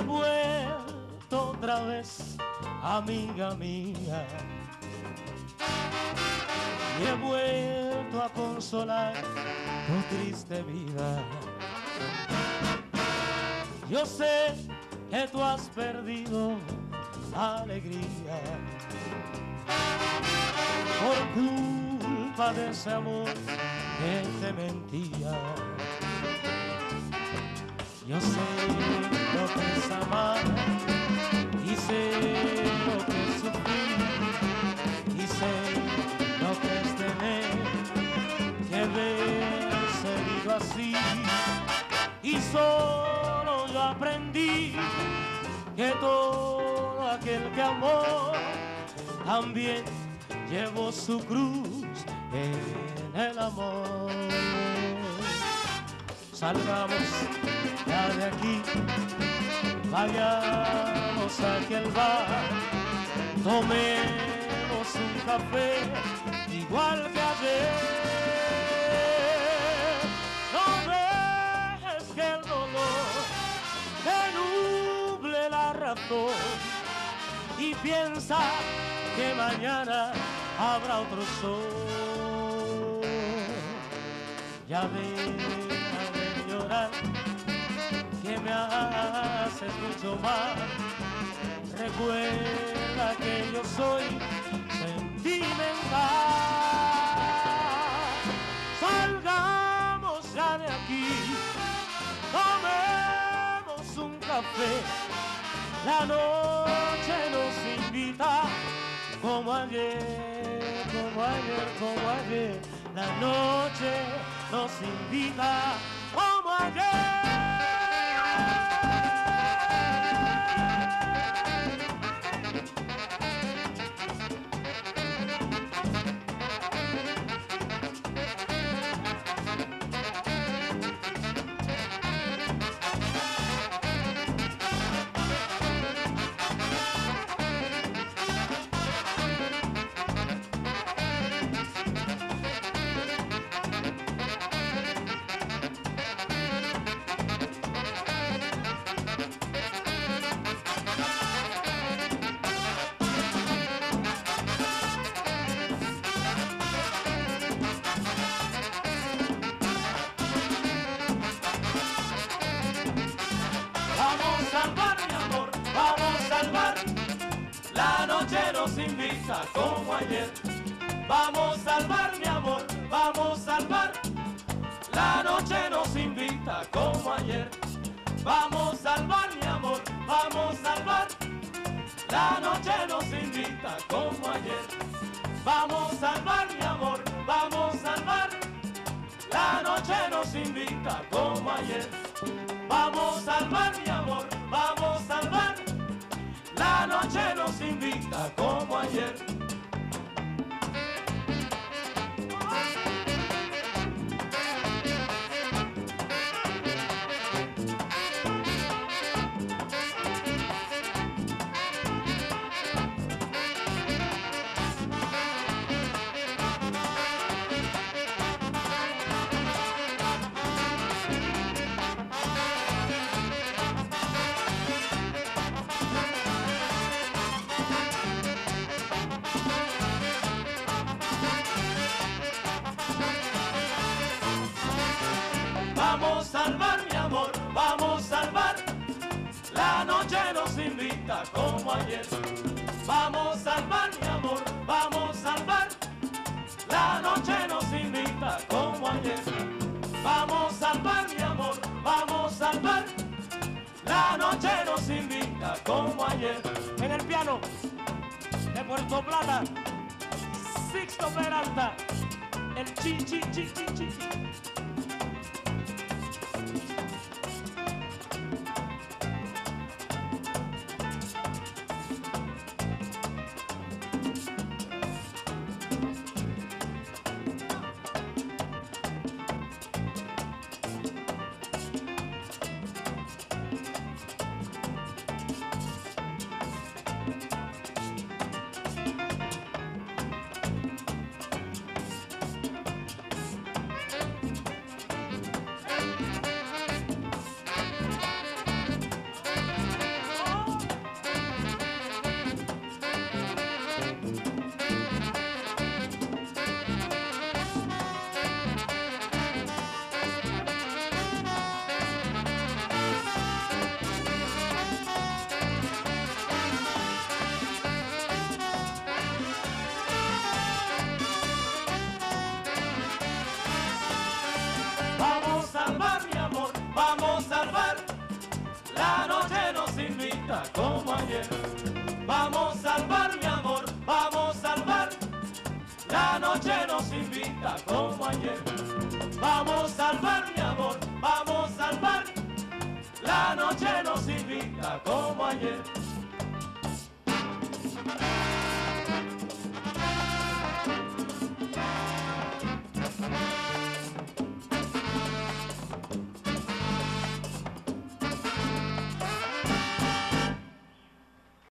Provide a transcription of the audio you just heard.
he vuelto otra vez, amiga mía. Y he vuelto a consolar tu triste vida. Yo sé que tú has perdido alegría por culpa de ese amor que te mentía. Yo sé y solo yo aprendí que todo aquel que amó también llevó su cruz en el amor. Salgamos ya de aquí, vayamos a aquel bar, tomemos un café igual que ayer. Y piensa que mañana habrá otro sol. Ya deja de llorar, que me haces mucho mal. Recuerda que yo soy sentimental. Salgamos ya de aquí, tomemos un café. La noche nos invita como ayer, como ayer, como ayer. La noche nos invita como ayer. La noche nos invita como ayer. Vamos a salvar, mi amor, vamos a salvar. La noche nos invita como ayer. Vamos a salvar, mi amor, vamos a salvar. La noche nos invita como ayer. Vamos a salvar, mi amor, vamos a salvar. La noche nos invita como ayer. Vamos a salvar, mi amor, vamos a salvar. La noche nos invita como ayer. Salvar, mi amor, vamos a salvar. La noche nos invita como ayer. Vamos a salvar, mi amor, vamos a salvar. La noche nos invita como ayer. Vamos a salvar, mi amor, vamos a salvar. La noche nos invita como ayer. En el piano de Puerto Plata, Sixto Peralta, el chi chi chi chi chi. Vamos a salvar. La noche nos invita como ayer. Vamos a salvar mi amor, vamos a salvar. La noche nos invita como ayer. Vamos a salvar mi amor, vamos a salvar. La noche nos invita como ayer.